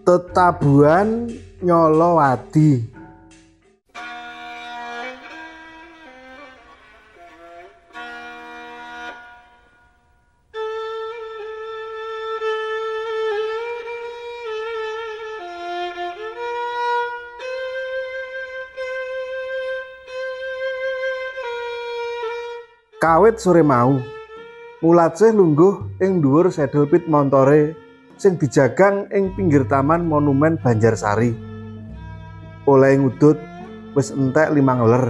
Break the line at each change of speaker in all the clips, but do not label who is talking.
Tetabuhan nyolo wadi. Kawit sore mau, Mulatsih lungguh ing dhuwur sedel pit montore sing dijagang ing pinggir taman monumen Banjarsari. Oleh ngudut wis entek limang ler.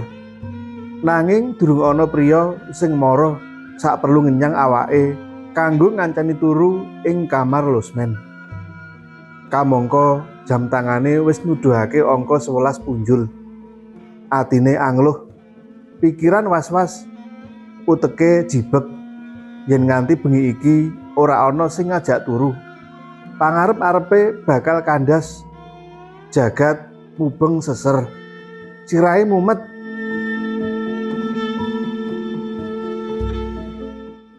Nanging durung ana priya sing mara sak perlu ngenyang awake kanggo ngancani turu ing kamar losmen. Kamangka jam tangane wis nuduhake angka 11 punjul. Atine angluh, pikiran was-was, uteke jibek yen nganti bengi iki ora ana sing ngajak turu. Pangarep-arepe bakal kandas. Jagat mubeng seser. Sirahe mumet.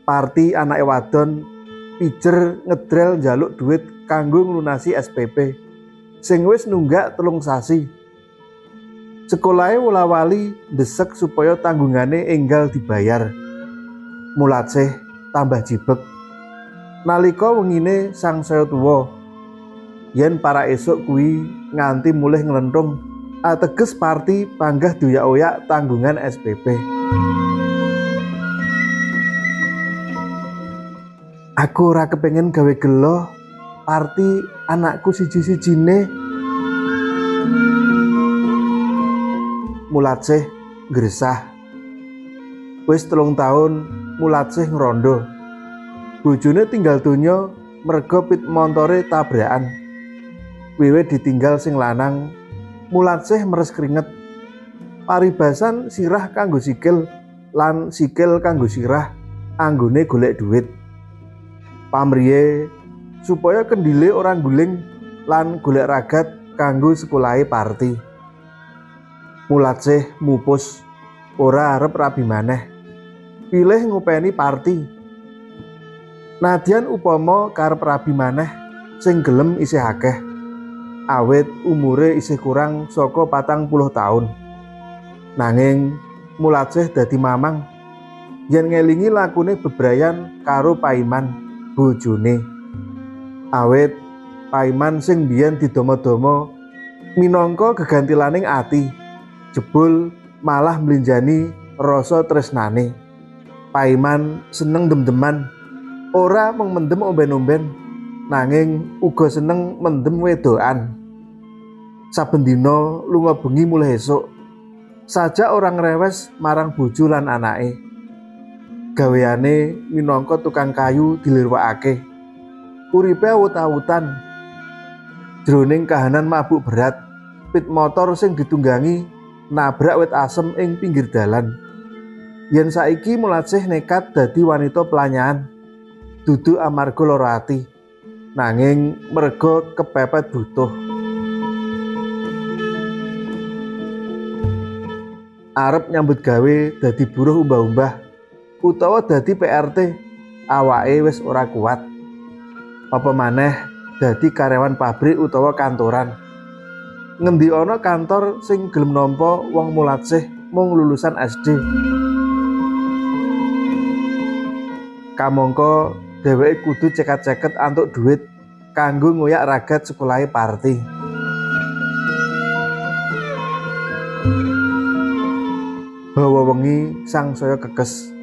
Parti anake wadon pijer ngedrel njaluk duit kanggo nglunasi SPP sing wis nunggak telung sasi. Sekolahe wala-wali desek supaya tanggungane enggal dibayar. Mulatseh tambah jibek. Nalika wengine sang saya tuwa, yen para esuk kuwi nganti mulih nglenthung ateges parti panggah doyak-oyak tanggungan SPP. Aku ora kepengen gawe gelo parti anakku siji-sijine. Mulatseh gresah. Wis telung tahun Mulatseh ngerondo. Bojone tinggal donya merga pit montore tabrakan. Wiwit ditinggal sing lanang, Mulatseh meres keringet. Paribasan sirah kanggo sikil lan sikil kanggo sirah anggone golek duit. Pamriye supaya kendile orang guling lan golek ragat kanggo sekolahe parti. Mulatseh mupus ora arep rabi maneh. Pilih ngupeni parti Nadyan upama karep rabi maneh sing gelem isih akeh. Awit umure isih kurang saka patang puluh tahun. Nanging mulatsih dadi mamang yen ngelingi lakune bebrayan karo Paiman bojone. Awit Paiman sing biyen didomo-domo minangka gegantilaning ati jebul malah mlinjani rasa tresnane. Paiman seneng dem-deman ora mung mendem omben-omben nanging uga seneng mendem wedoan saben dina lunga bengi mulai esuk saja orang rewes marang bojo lan anake. Gaweane minangka tukang kayu dilirwakake. Uripe awut-awutan. Jroning kahanan mabuk berat pit motor sing ditunggangi nabrak wit asem ing pinggir dalan. Yen saiki mulatsih nekat dadi wanita pelanyahan dudu amarga lara ati. Nanging merga kepepet butuh. Arep nyambut gawe dadi buruh umbah-umbah utawa dadi PRT awake wis ora kuat. Apa maneh dadi karyawan pabrik utawa kantoran? Ngendi ana kantor sing gelem nampa wong mulatsih mung lulusan SD kamangka dheweke kudu ceket-ceket antuk duit kanggo ngoyak ragat sekolahe parti. Bawa wengi sang saya kekes.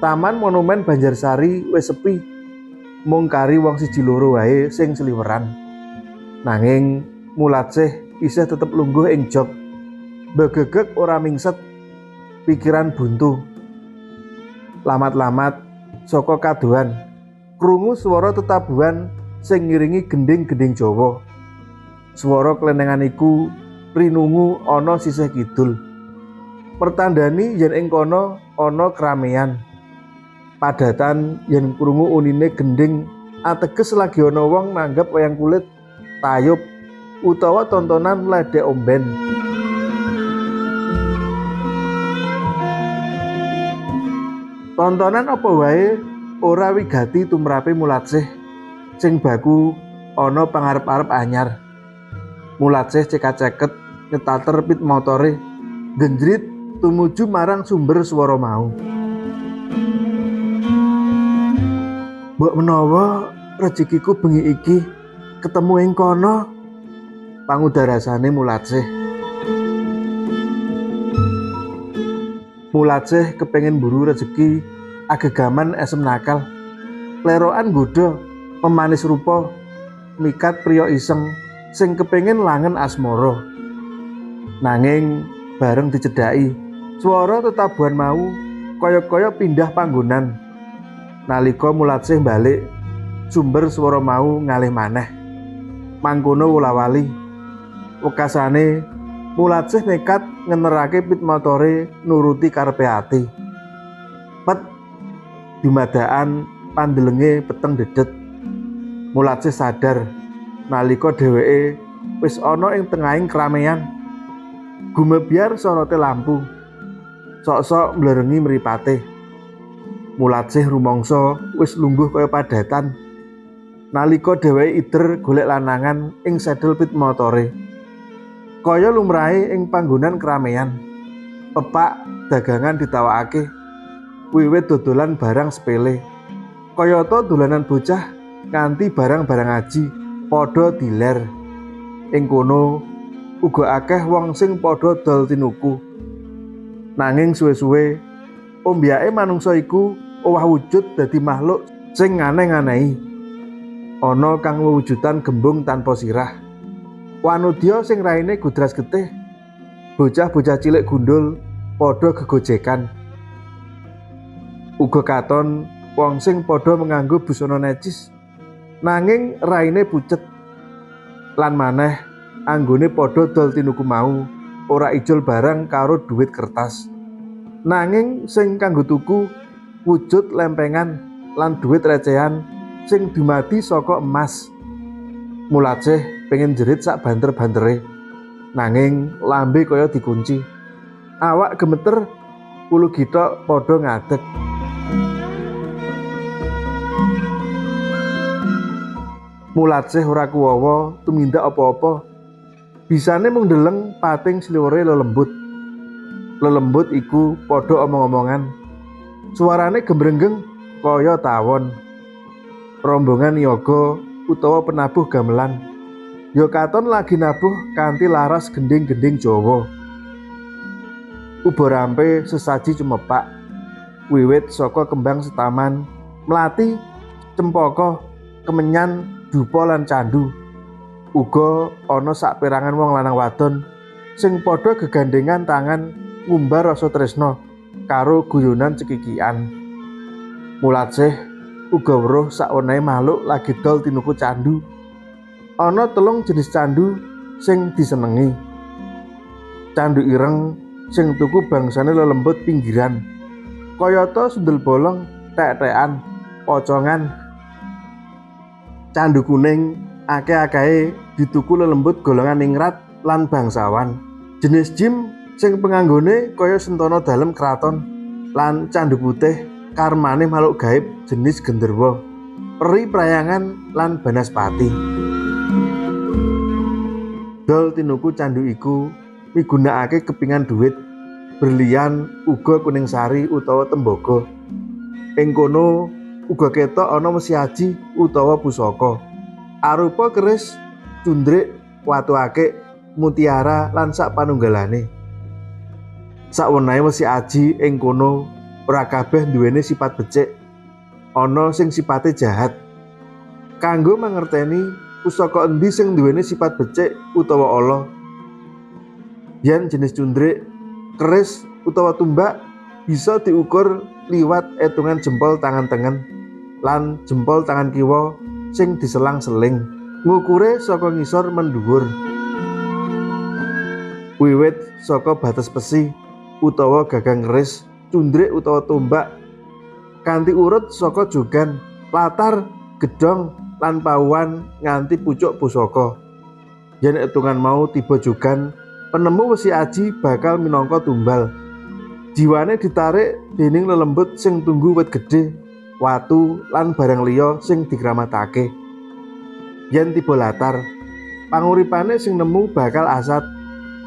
Taman Monumen Banjarsari wis sepi. Mung kari wong siji loro wae sing seliweran. Nanging Mulatsih isih tetep lungguh ing jog. Begegek ora mingset. Pikiran buntu. Lamat-lamat saka kaduan krungu swara tetabuhan sing ngiringi gending-gending Jawa. Swara klenengan iku rinungu ana sisih kidul. Pertandani yen ing kono ana. Padatan yen krungu unine gending ateges lagi ana wong nanggap wayang kulit, tayub utawa tontonan ledek omben. Tontonan apa wae ora wigati tumrape mulatsih sing baku ana pangarep-arep anyar. Cekat-ceket nyetater pit motore genjrit tumuju marang sumber swara mau. Mbok menawa rezekiku bengi iki ketemu ing kono pangudarasane Mulatsih. Mulatsih kepengin buru rezeki agegaman esem nakal. Leroan godha pemanis rupa mikat priya iseng sing kepengin langen asmara. Nanging bareng dicedhaki, swara tetabuhan mau kaya-kaya pindah panggonan. Nalika Mulatsih balik, sumber swara mau ngalih maneh. Mangkono wula-wali. Wekasane Mulatsih nekat ngenerake pit motore nuruti karepe ati. Pet dumadaan pandelenge peteng dedet. Mulatsih sadar nalika dheweke wis ana ing tengahing keramaian. Gumebyar sorote lampu. Sok-sok mblerengi mripate. Mulatsih rumangsa wis lungguh kaya padatan. Nalika dheweke ider golek lanangan ing sedel pit motore. Kaya lumrahe ing panggonan keramaian. Pepak dagangan ditawakake. Wiwit dodolan barang sepele. Kayata dolanan bocah nganti barang-barang aji padha diler. Ing kono uga akeh wong sing padha dol tinuku. Nanging suwe-suwe ombyake manungsa iku owah wujud dadi makhluk sing nganeh-nganehi. Ana kang wewujudan gembung tanpa sirah. Wanudya sing raine gudras getih. Bocah-bocah cilik gundul padha gegojekan. Uga katon wong sing padha menganggo busana necis. Nanging raine pucet lan maneh anggone padha dol tinuku mau ora ijol barang karo duit kertas. Nanging sing kanggo tuku wujud lempengan lan duit recehan sing dumadi saka emas. Mulaceh pengen jerit sak banter-bantere. Nanging lambe kaya dikunci. Awak gemeter ulu gitok padha ngadeg Mulatsih ora kuwawa tumindak apa-apa. Bisane mung ndeleng pating lelembut. Lelembut iku padha omong-omongan. Suarane gemrenggeng kaya tawon. Rombongan yoga utawa penabuh gamelan. Ya katon lagi nabuh kanthi laras gending-gending Jawa. Uborampe sesaji cumepak. Wiwit saka kembang setaman, melati, cempaka, kemenyan dupa lan candu. Uga ana saperangan wong lanang wadon sing padha gegandengan tangan ngumbar rasa tresna karo guyonan cekikian. Mulatsih uga weruh sawenehe makhluk lagi dol tinuku candu. Ana telung jenis candu sing disenengi. Candu ireng sing tuku bangsane lelembut pinggiran. Kayata sundel bolong, tek-tekan, pocongan, Candu kuning akeh-akehe dituku lelembut golongan ningrat lan bangsawan. Jenis jim sing penganggone kaya sentana dalem keraton lan candu putih karmane makhluk gaib jenis genderwo, peri prayangan lan banaspati. Dol tinuku candu iku migunakake kepingan duit berlian uga kuning sari utawa tembaga. Ing kono uga ketok ana mesi aji utawa pusaka arupa keris cundrik watu akik mutiara lan sak panunggalane. Sakwenehe mesi aji ing kono ora kabeh duweni sifat becik. Ana sing sipate jahat. Kanggo mangerteni pusaka endi sing duweni sifat becik utawa ala? Yen jenis cundrik keris utawa tumbak bisa diukur liwat etungan jempol tangan tengen lan jempol tangan kiwa sing diselang-seling ngukure saka ngisor mendhuwur wiwit saka batas besi utawa gagang keris cundrik utawa tombak kanthi urut saka jogan latar gedong lan pauan nganti pucuk pusaka. Yen etungan mau tiba jogan penemu wesi aji bakal minangka tumbal. Jiwane ditarik dening lelembut sing tunggu wit gedhe watu lan barang liya sing dikramatake. yen tiba latar panguripane sing nemu bakal asat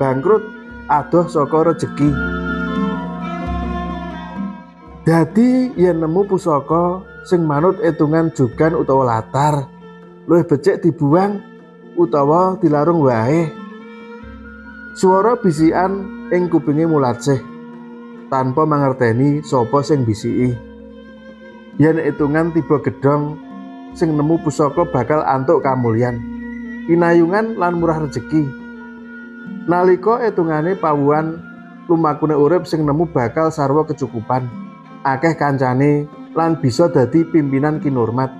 bangkrut adoh saka rejeki. Dadi yen nemu pusaka sing manut etungan jugan utawa latar luwih becik dibuang utawa dilarung wae. Suara bisikan ing kupinge mulatseh tanpa mangerteni sapa sing bisiki yen etungan tiba gedong sing nemu pusaka bakal antuk kamulyan pinayungan lan murah rejeki. Nalika etungane pawuan lumakune urip sing nemu bakal sarwa kecukupan akeh kancane lan bisa dadi pimpinan kinurmat.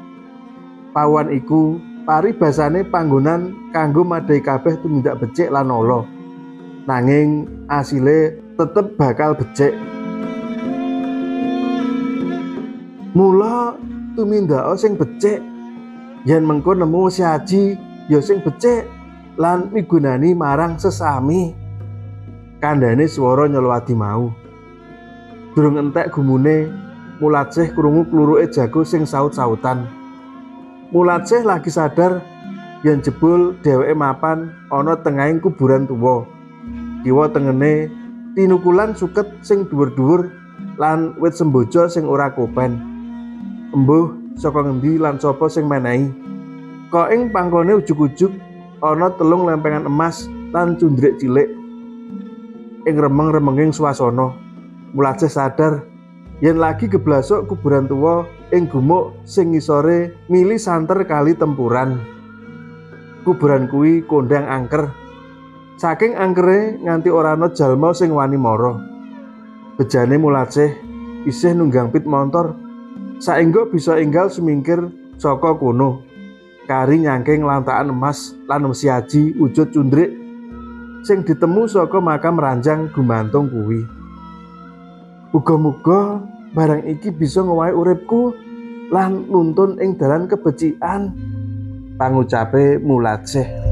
Pawuan iku paribasane panggonan kanggo madai kabeh tumindak becik lan ala nanging asile tetep bakal becik mula tumindak sing becik. Yen mengko nemu si haji ya sing becik lan migunani marang sesami. Kandhane swara nyelwadi mau. Durung entek gumune mulatsih krungu kluruke jago sing saut-sautan. Mulatsih lagi sadar yen jebul dheweke mapan ana tengahing kuburan tuwa. Kiwa tengene tinukulan suket sing dhuwur-dhuwur lan wit semboja sing ora kopen embuh saka ngendi lan sapa sing menehi? Kok ing pangkone ujug-ujug ana telung lempengan emas lan cundrik cilik. Ing remeng-remenging swasana mulajeh sadar yen lagi geblasok kuburan tua ing gumuk sing ngisore mili santer kali tempuran. Kuburan kuwi kondang angker. Saking angkere nganti ora ana jalma sing wani mara. Bejane mulajeh isih nunggang pit motor saenggo bisa enggal semingkir saka kono kari nyangking lantaan emas lan mesi haji wujud cundrik sing ditemu saka makam ranjang gumantung kuwi. Muga-muga barang iki bisa ngowahi uripku lan nuntun ing dalan kebecikan pangucape mulajeh